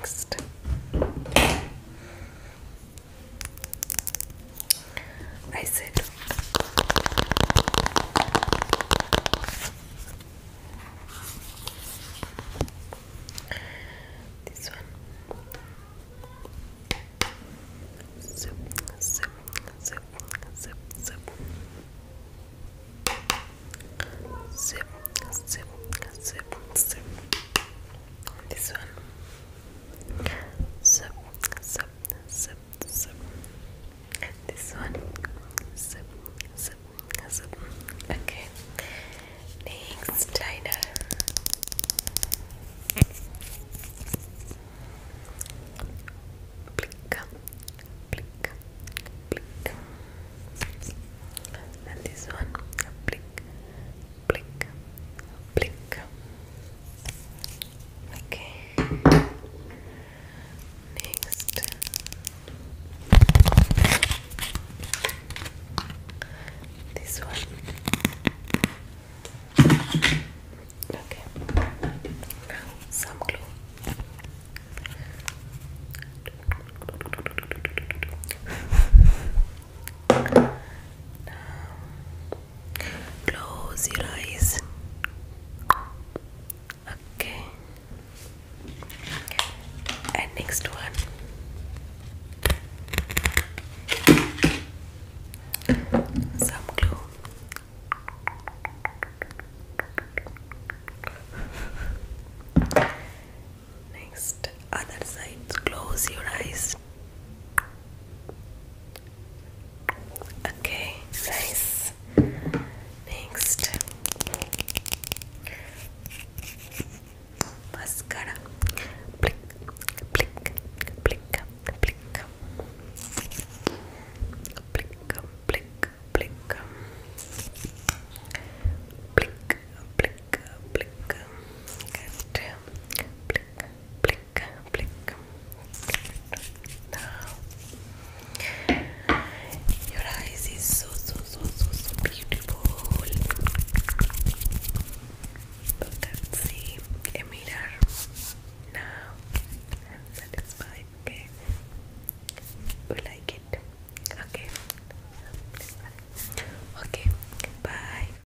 next. Close your eyes. Okay. And next one. Some glue. Next, other side. Close your eyes.